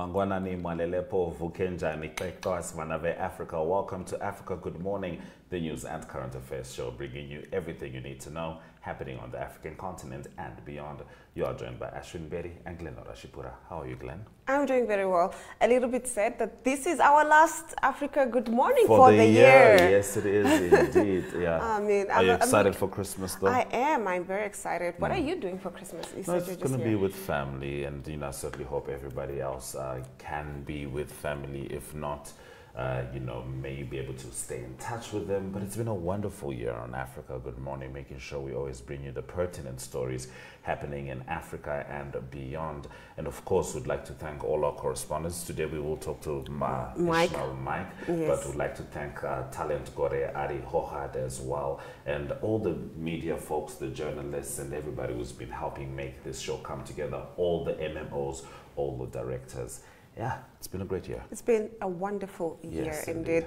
Mangwanani Mwalelepo Vukenjani Kekos Manave Africa. Welcome to Africa Good Morning, the news and current affairs show, bringing you everything you need to know happening on the African continent and beyond. You are joined by Ashwin Berry and Glenora Orashipura. How are you, Glen? I'm doing very well. A little bit sad that this is our last Africa Good Morning for, for the, the, year. year. Yes, it is indeed. Yeah. I mean, are I'm- you I'm- excited for Christmas though? I am. I'm very excited. What are you doing for Christmas? No, it's going to be with family, and you know, I certainly hope everybody else uh, can be with family. If not, uh, you know, may you be able to stay in touch with them. But it's been a wonderful year on Africa Good Morning, making sure we always bring you the pertinent stories happening in Africa and beyond. And of course, we'd like to thank all our correspondents. Today, we will talk to Ma Mike. Ishmael Mike, Yes. but we'd like to thank uh, Talent Gore Ari Hohad as well, and all the media folks, the journalists, and everybody who's been helping make this show come together, all the MMOs, all the directors. Yeah, it's been a great year. It's been a wonderful year Yes, indeed.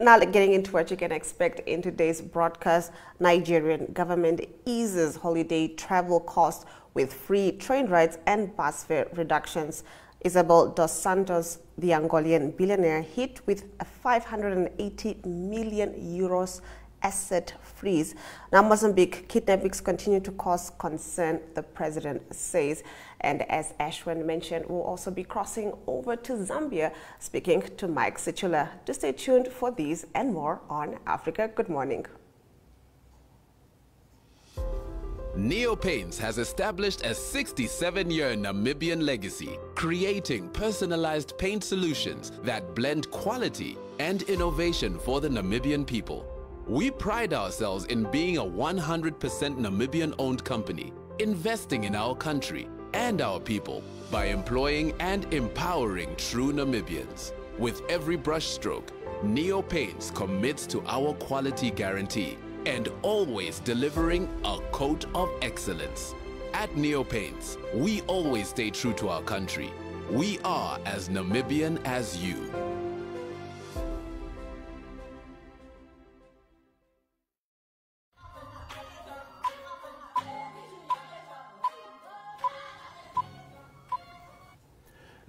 Now, getting into what you can expect in today's broadcast, Nigerian government eases holiday travel costs with free train rides and bus fare reductions. Isabel dos Santos, the Angolan billionaire, hit with a 580 million euros asset freeze. Now, Mozambique kidnappings continue to cause concern, the president says. And as Ashwin mentioned, we'll also be crossing over to Zambia, speaking to Mike Sichula. To stay tuned for these and more on Africa Good Morning. Neo Paints has established a 67 year Namibian legacy, creating personalized paint solutions that blend quality and innovation for the Namibian people. We pride ourselves in being a 100% Namibian owned company, investing in our country and our people by employing and empowering true Namibians. With every brushstroke, Neo Paints commits to our quality guarantee and always delivering a coat of excellence. At Neo Paints, we always stay true to our country. We are as Namibian as you.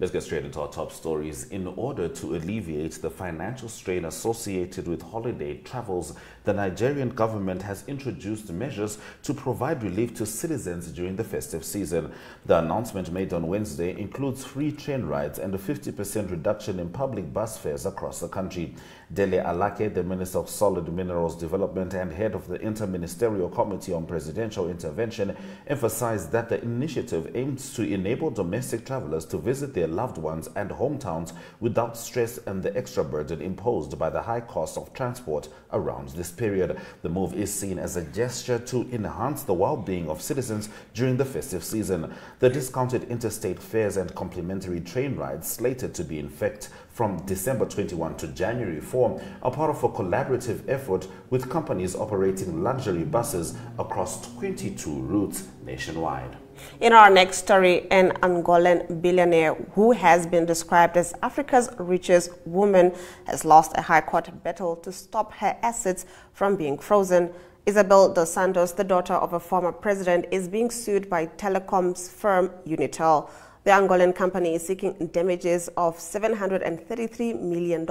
Let's get straight into our top stories. In order to alleviate the financial strain associated with holiday travels, the Nigerian government has introduced measures to provide relief to citizens during the festive season. The announcement made on Wednesday includes free train rides and a 50% reduction in public bus fares across the country. Dele Alake, the Minister of Solid Minerals Development and head of the Interministerial Committee on Presidential Intervention, emphasized that the initiative aims to enable domestic travelers to visit their loved ones and hometowns without stress and the extra burden imposed by the high cost of transport around this period. The move is seen as a gesture to enhance the well-being of citizens during the festive season. The discounted interstate fares and complimentary train rides slated to be in effect from December 21 to January 4 are part of a collaborative effort with companies operating luxury buses across 22 routes nationwide. In our next story, an Angolan billionaire who has been described as Africa's richest woman has lost a high court battle to stop her assets from being frozen. Isabel dos Santos, the daughter of a former president, is being sued by telecoms firm Unitel. The Angolan company is seeking damages of $733 million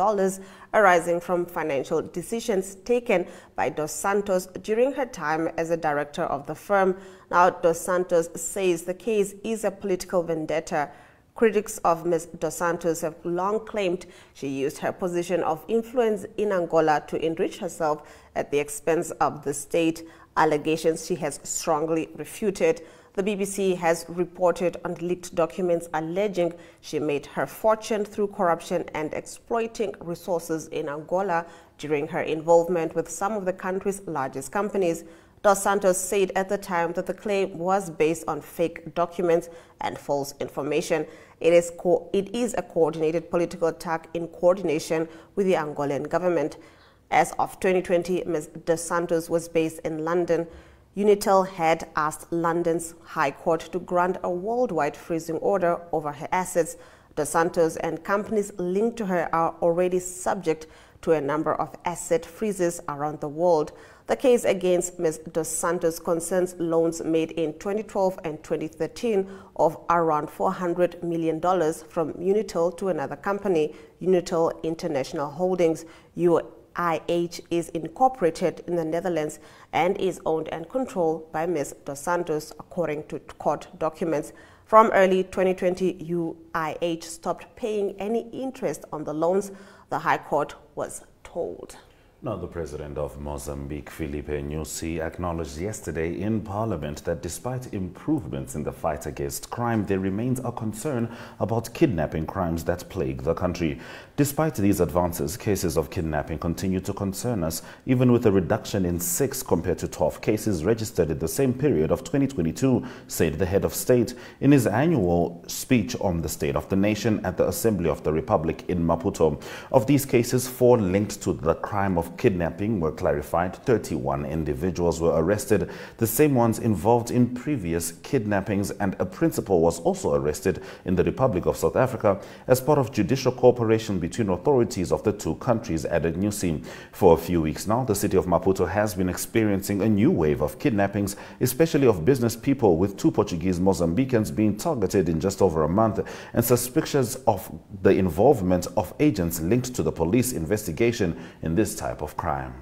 arising from financial decisions taken by Dos Santos during her time as a director of the firm. Now, Dos Santos says the case is a political vendetta. Critics of Ms. Dos Santos have long claimed she used her position of influence in Angola to enrich herself at the expense of the state, allegations she has strongly refuted. The BBC has reported on leaked documents alleging she made her fortune through corruption and exploiting resources in Angola during her involvement with some of the country's largest companies. Dos Santos said at the time that the claim was based on fake documents and false information. It is, it is a coordinated political attack in coordination with the Angolan government. As of 2020, Ms. Dos Santos was based in London. Unitel had asked London's High Court to grant a worldwide freezing order over her assets. Dos Santos and companies linked to her are already subject to a number of asset freezes around the world. The case against Ms. Dos Santos concerns loans made in 2012 and 2013 of around $400 million from Unitel to another company, Unitel International Holdings. UIH is incorporated in the Netherlands and is owned and controlled by Ms. Dos Santos, according to court documents. From early 2020, UIH stopped paying any interest on the loans, the High Court was told. Now, the president of Mozambique, Filipe Nyusi, acknowledged yesterday in parliament that despite improvements in the fight against crime, there remains a concern about kidnapping crimes that plague the country. Despite these advances, cases of kidnapping continue to concern us, even with a reduction in six compared to 12 cases registered in the same period of 2022, said the head of state in his annual speech on the state of the nation at the Assembly of the Republic in Maputo. Of these cases, four linked to the crime of kidnapping were clarified. 31 individuals were arrested, the same ones involved in previous kidnappings, and a principal was also arrested in the Republic of South Africa as part of judicial cooperation between authorities of the two countries, added Nyusi. For a few weeks now, the city of Maputo has been experiencing a new wave of kidnappings, especially of business people, with two Portuguese Mozambicans being targeted in just over a month, and suspicions of the involvement of agents linked to the police investigation in this type of crime.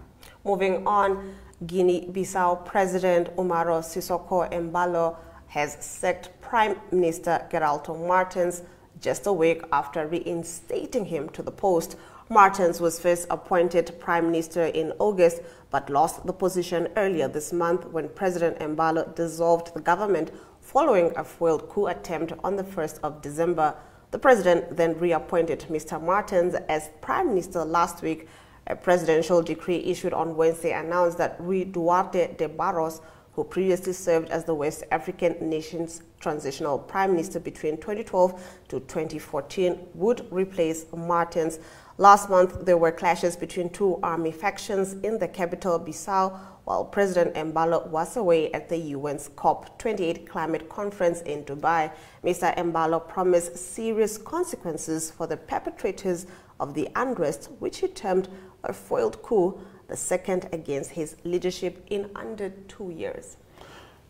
Moving on, Guinea-Bissau President Umaro Sissoco Embalo has sacked Prime Minister Geraldo Martins just a week after reinstating him to the post. Martins was first appointed Prime Minister in August but lost the position earlier this month when President Embalo dissolved the government following a failed coup attempt on the 1st of December. The president then reappointed Mr. Martins as Prime Minister last week a presidential decree issued on Wednesday announced that Rui Duarte de Barros, who previously served as the West African nation's transitional prime minister between 2012 to 2014, would replace Martins. Last month, there were clashes between two army factions in the capital, Bissau, while President Embalo was away at the UN's COP28 climate conference in Dubai. Mr. Embalo promised serious consequences for the perpetrators of the unrest, which he termed a foiled coup, the second against his leadership in under two years.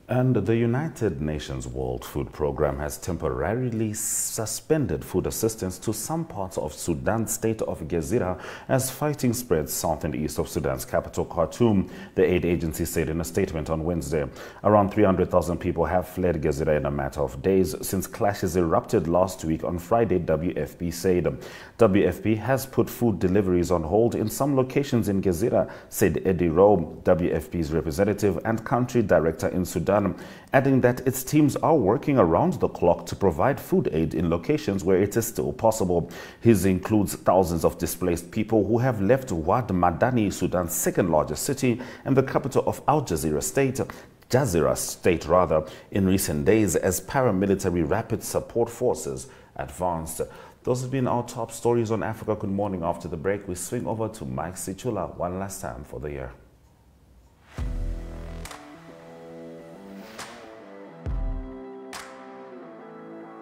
And the United Nations World Food Programme has temporarily suspended food assistance to some parts of Sudan's state of Gezira as fighting spreads south and east of Sudan's capital, Khartoum, the aid agency said in a statement on Wednesday. Around 300,000 people have fled Gezira in a matter of days since clashes erupted last week on Friday, WFP said. WFP has put food deliveries on hold in some locations in Gezira, said Eddie Rowe, WFP's representative and country director in Sudan adding that its teams are working around the clock to provide food aid in locations where it is still possible. His includes thousands of displaced people who have left Wad Madani, Sudan's second largest city and the capital of Al Jazeera state, Jazeera state rather, in recent days as paramilitary rapid support forces advanced. Those have been our top stories on Africa Good Morning. After the break, we swing over to Mike Sichula one last time for the year.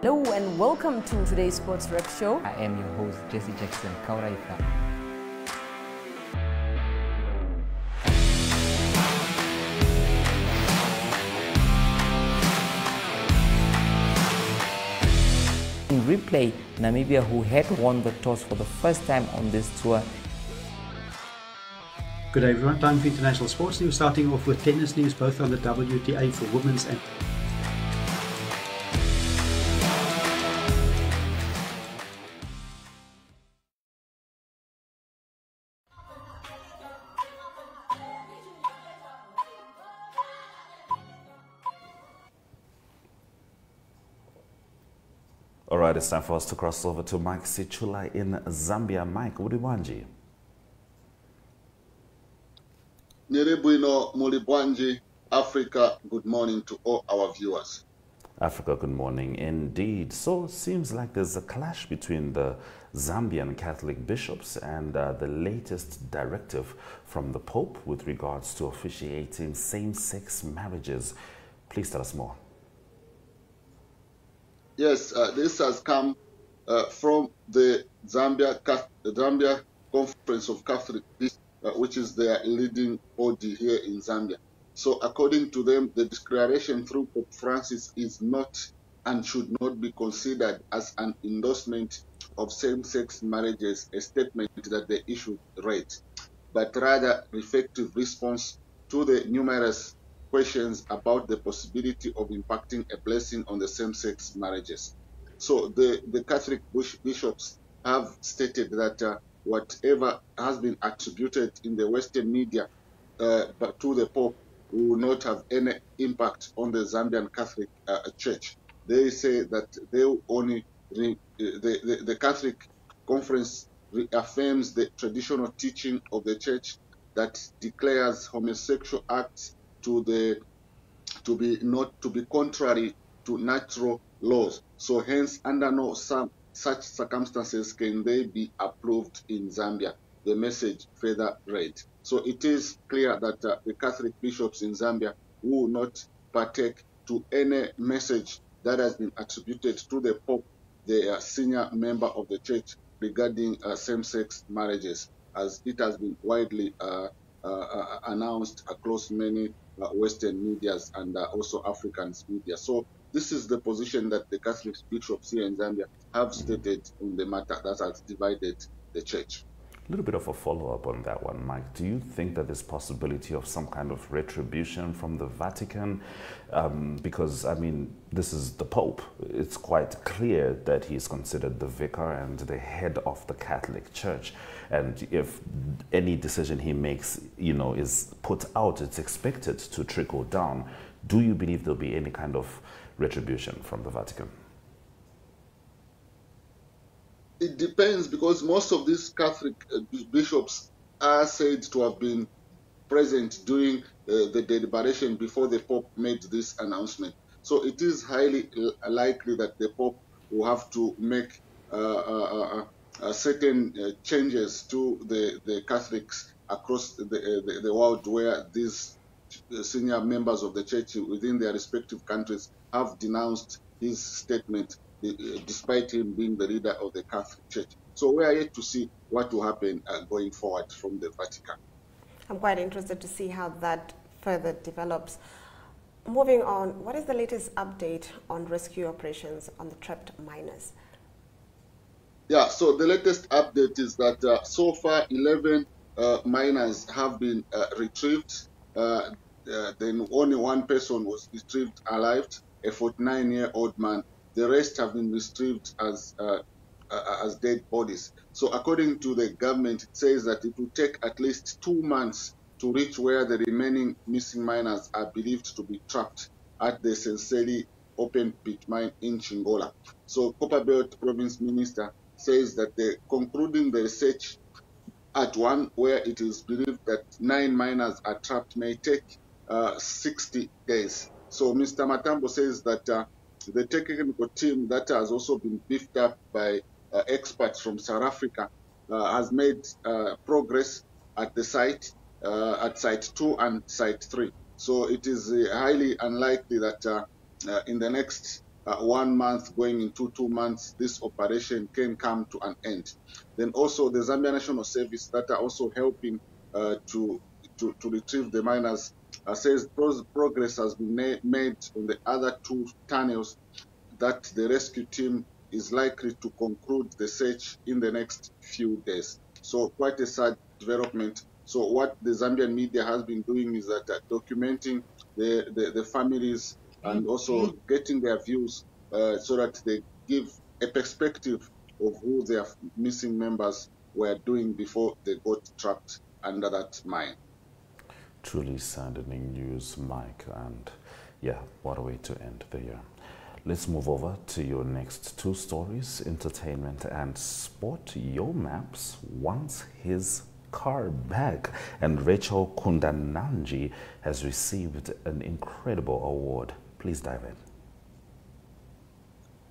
Hello and welcome to today's Sports Rep Show. I am your host, Jesse Jackson Kauraifa. In replay, Namibia, who had won the toss for the first time on this tour. Good day everyone, time for international sports news, starting off with tennis news both on the WTA for women's and right, it's time for us to cross over to Mike Sichula in Zambia. Mike, Udiwanji. Niribuino Mulibwanji, Africa, good morning to all our viewers. Africa, good morning indeed. So it seems like there's a clash between the Zambian Catholic bishops and uh, the latest directive from the Pope with regards to officiating same-sex marriages. Please tell us more. Yes, uh, this has come uh, from the Zambia, Zambia Conference of Catholic Bishops, uh, which is their leading body here in Zambia. So, according to them, the declaration through Pope Francis is not and should not be considered as an endorsement of same-sex marriages, a statement that the issue read, but rather effective response to the numerous questions about the possibility of impacting a blessing on the same-sex marriages. So the, the Catholic bishops have stated that uh, whatever has been attributed in the Western media uh, to the Pope will not have any impact on the Zambian Catholic uh, Church. They say that they only the, the, the Catholic Conference reaffirms the traditional teaching of the Church that declares homosexual acts to the to be not to be contrary to natural laws. So hence, under no such circumstances can they be approved in Zambia. The message further read. So it is clear that uh, the Catholic bishops in Zambia will not partake to any message that has been attributed to the Pope, the uh, senior member of the church, regarding uh, same-sex marriages, as it has been widely uh, uh, uh, announced across many Uh, Western medias and uh, also African media. So this is the position that the Catholic bishops here in Zambia have stated on the matter that has divided the church. A little bit of a follow-up on that one, Mike. Do you think that there's possibility of some kind of retribution from the Vatican? Um, because, I mean, this is the Pope. It's quite clear that he's considered the vicar and the head of the Catholic Church. And if any decision he makes, you know, is put out, it's expected to trickle down. Do you believe there'll be any kind of retribution from the Vatican? It depends because most of these Catholic uh, bishops are said to have been present during uh, the deliberation before the Pope made this announcement. So it is highly likely that the Pope will have to make uh, uh, uh, uh certain changes to the, the Catholics across the, the, the world where these senior members of the church within their respective countries have denounced his statement uh, despite him being the leader of the Catholic Church. So we are yet to see what will happen uh, going forward from the Vatican. I'm quite interested to see how that further develops. Moving on, what is the latest update on rescue operations on the trapped miners? Yeah, so the latest update is that uh, so far 11 uh, miners have been uh, retrieved. Uh, then only one person was retrieved alive a 49 year old man. The rest have been retrieved as uh, uh, as dead bodies. So, according to the government, it says that it will take at least two months to reach where the remaining missing miners are believed to be trapped at the Seseli open pit mine in Chingola. So, Copperbelt Province Minister says that they're concluding the research at one where it is believed that nine miners are trapped may take uh, 60 days. So Mr. Matambo says that uh, the technical team that has also been beefed up by uh, experts from South Africa uh, has made uh, progress at the site, uh, at site two and site three. So it is uh, highly unlikely that in the next one month going into two months, this operation can come to an end. Then also the Zambia National Service that are also helping to, to, to retrieve the miners uh, says progress has been made on the other two tunnels that the rescue team is likely to conclude the search in the next few days. So quite a sad development. So what the Zambian media has been doing is that uh, documenting the, the, the, families and also getting their views uh, so that they give a perspective of who their missing members were doing before they got trapped under that mine truly saddening news, Mike. And yeah, what a way to end the year. Let's move over to your next two stories entertainment and sport. Yo Maps wants his car back, and Rachel Kundananji has received an incredible award. Please dive in.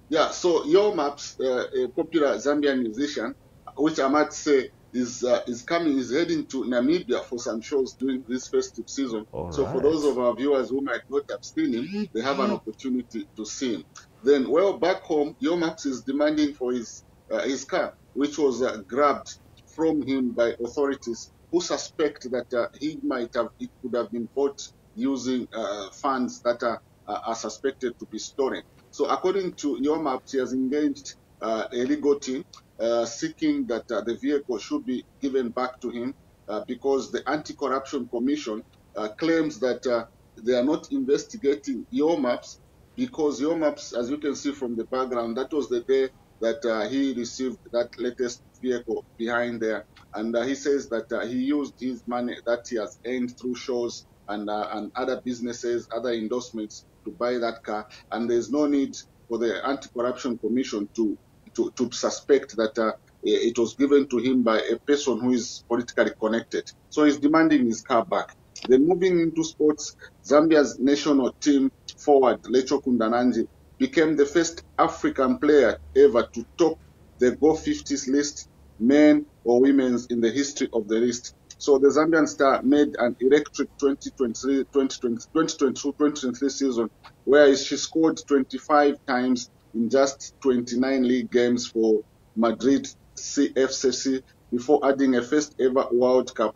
Yeah, so Yo Maps, uh, a popular Zambian musician, which I might say is uh, is coming is heading to Namibia for some shows during this festive season. All so right. for those of our viewers who might not have seen him, they have an opportunity to see him. Then, well, back home, Yo Maps is demanding for his uh, his car, which was uh, grabbed from him by authorities who suspect that uh, he might have, it could have been bought using uh, funds that are, are suspected to be stolen. So according to YOMAP, he has engaged uh, a legal team uh, seeking that uh, the vehicle should be given back to him uh, because the Anti-Corruption Commission uh, claims that uh, they are not investigating Yo Maps because Yo Maps, as you can see from the background, that was the day that he received that latest vehicle behind there. And he says that he used his money that he has earned through shows and, and other businesses, other endorsements to buy that car. And there's no need for the Anti-Corruption Commission to to, to suspect that uh, it was given to him by a person who is politically connected. So he's demanding his car back. Then moving into sports, Zambia's national team forward, Rachel Kundananji, became the first African player ever to top the Goal 50s list, men or women's, in the history of the list. So the Zambian star made an electric 2023, 2022, 2023 season where she scored 25 times in just 29 league games for Madrid CFCC before adding a first ever World Cup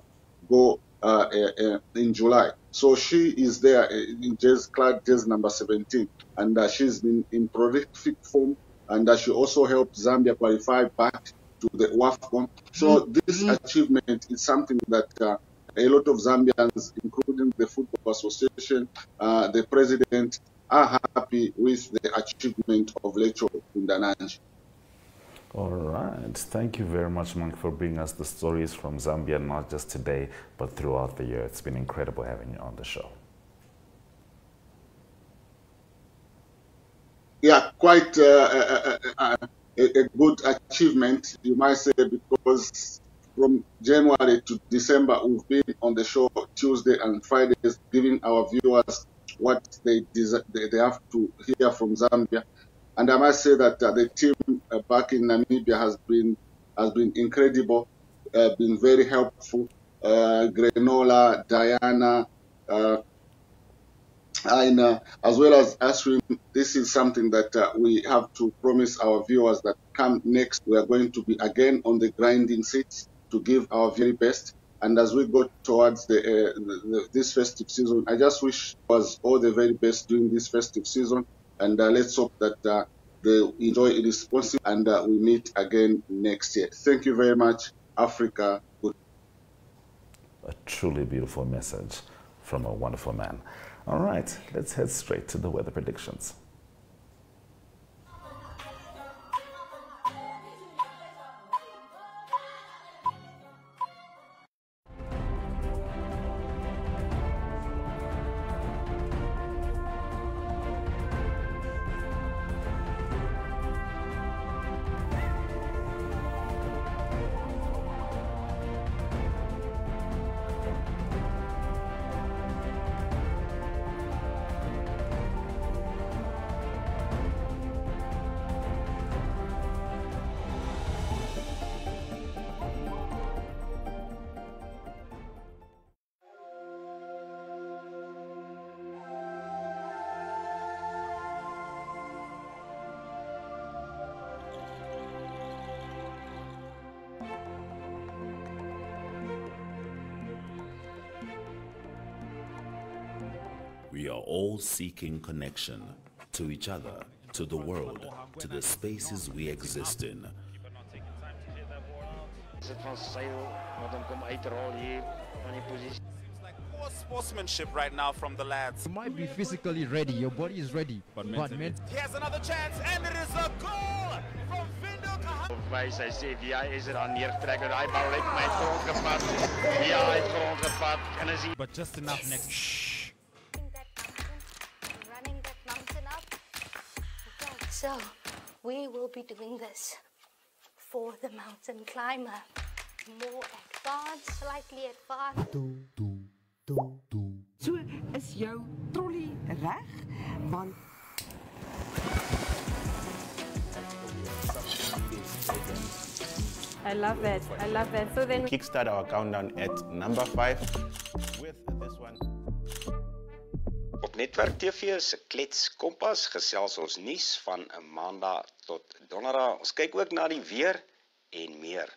goal uh, uh, uh, in July. So she is there uh, in jazz clad jazz number 17, and uh, she's been in prolific form, and uh, she also helped Zambia qualify back to the WAFCON. So mm-hmm. this mm-hmm. achievement is something that a lot of Zambians, including the Football Association, the president, are happy with the achievement of Rachel Kundananji. All right. Thank you very much, Monk, for bringing us the stories from Zambia, not just today, but throughout the year. It's been incredible having you on the show. Yeah, quite uh, uh, uh, a, a, good achievement, you might say, because from January to December, we've been on the show Tuesday and Fridays, giving our viewers what they, they have to hear from Zambia. And I must say that uh, the team uh, back in Namibia has been has been incredible, uh, been very helpful. Uh, Glenora, Diana, uh, Aina, as well as Ashwin, this is something that uh, we have to promise our viewers that come next, we are going to be again on the grinding seats to give our very best. And as we go towards the, uh, the, this festive season, I just wish was all the very best during this festive season. And uh, let's hope that uh, they enjoy it responsibly and uh, we meet again next year. Thank you very much, Africa. Good. A truly beautiful message from a wonderful man. All right, let's head straight to the weather predictions. We are all seeking connection to each other, to the world, to the spaces we exist in. sportsmanship right now from the lads. You might be physically ready, your body is ready, but, but mentally. He has another chance, and it is a goal from Vindel Wys hy sê wie hy is er aan neertrek en daai bal het my grond gepas. Ja, hy het grond gevat en But just enough next. So, we will be doing this for the mountain climber. More advanced, slightly advanced. Do, do, do, do. So is jou trolley reg? Want I love that. I love that. So then kickstart our countdown at number 5 with this one. Netwerk TV se klets kompas gesels ons nuus van 'n Maandag tot Donderdag. Ons kyk ook na die weer en meer.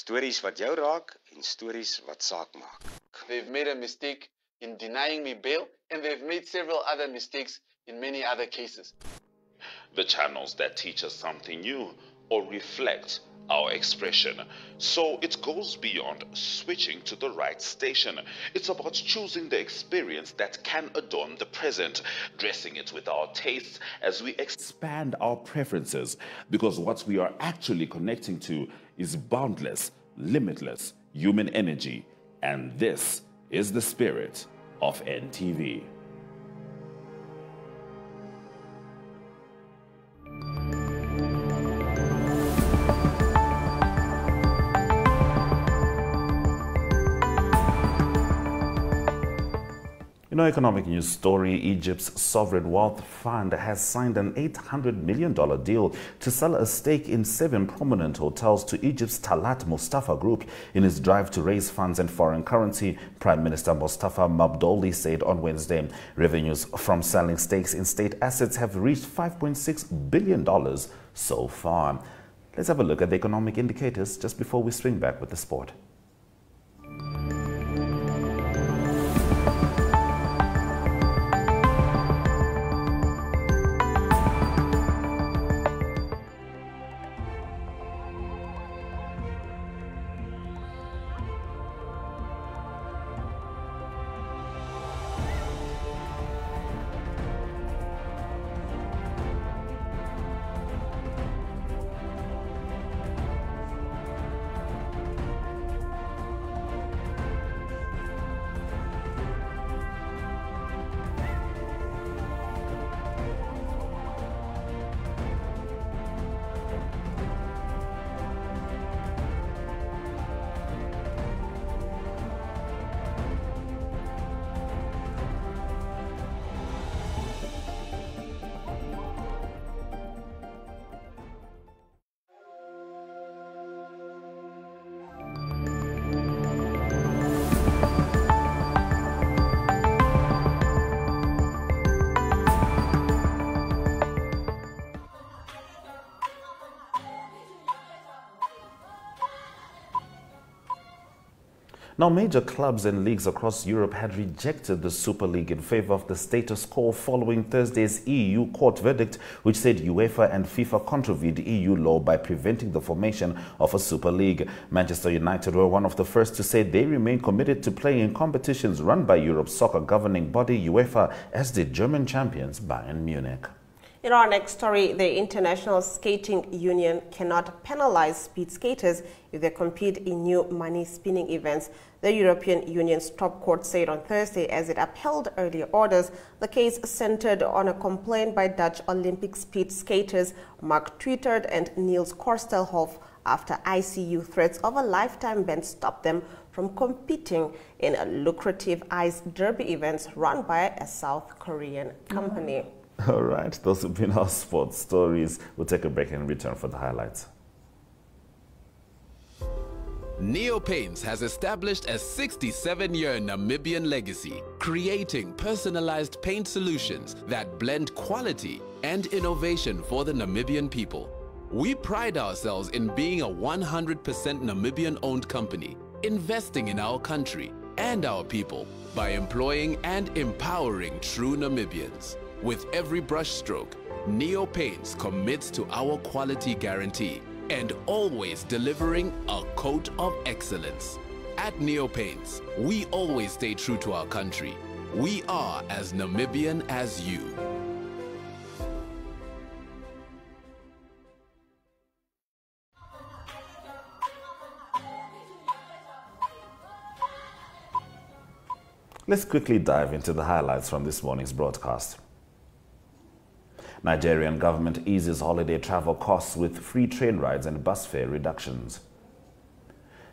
Stories wat jou raak en stories wat saak maak. They've made a mistake in denying me bail and they've made several other mistakes in many other cases. The channels that teach us something new or reflect our expression. So it goes beyond switching to the right station. It's about choosing the experience that can adorn the present, dressing it with our tastes as we expand our preferences. Because what we are actually connecting to is boundless, limitless human energy. And this is the spirit of NTV. In our economic news story, Egypt's sovereign wealth fund has signed an $800 million deal to sell a stake in seven prominent hotels to Egypt's Talaat Moustafa Group in its drive to raise funds in foreign currency, Prime Minister Mustafa Madbouly said on Wednesday. Revenues from selling stakes in state assets have reached $5.6 billion so far. Let's have a look at the economic indicators just before we swing back with the sport. Now, major clubs and leagues across Europe had rejected the Super League in favor of the status quo following Thursday's EU court verdict, which said UEFA and FIFA contravened EU law by preventing the formation of a Super League. Manchester United were one of the first to say they remain committed to playing in competitions run by Europe's soccer governing body, UEFA, as did German champions Bayern Munich. In our next story, the International Skating Union cannot penalize speed skaters if they compete in new money spinning events. The European Union's top court said on Thursday as it upheld earlier orders. The case centered on a complaint by Dutch Olympic speed skaters Mark Tuitert and Niels Kerstholt after ISU threats of a lifetime ban stopped them from competing in a lucrative ice derby events run by a South Korean company. Mm -hmm. All right, those have been our sports stories. We'll take a break and return for the highlights. Neo Paints has established a 67-year Namibian legacy, creating personalized paint solutions that blend quality and innovation for the Namibian people. We pride ourselves in being a 100% Namibian-owned company, investing in our country and our people by employing and empowering true Namibians. With every brushstroke, Neo Paints commits to our quality guarantee and always delivering a coat of excellence. At Neo Paints, we always stay true to our country. We are as Namibian as you. Let's quickly dive into the highlights from this morning's broadcast. Nigerian government eases holiday travel costs with free train rides and bus fare reductions.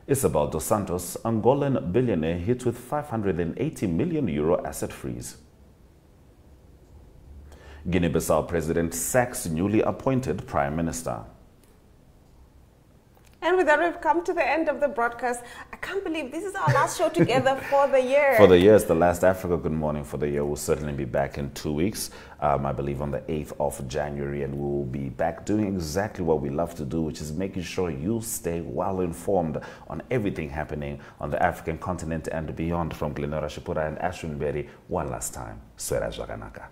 Isabel dos Santos, Angolan billionaire hit with 580 million euro asset freeze. Guinea-Bissau president sacks newly appointed prime minister. And with that, we've come to the end of the broadcast. I can't believe this is our last show together for the year. For the year, it's the last Africa Good Morning for the year. We'll certainly be back in two weeks, um, I believe on the 8th of January, and we'll be back doing exactly what we love to do, which is making sure you stay well informed on everything happening on the African continent and beyond. From Glenora Shipura and Ashwin Berry, one last time, Swera Jaganaka.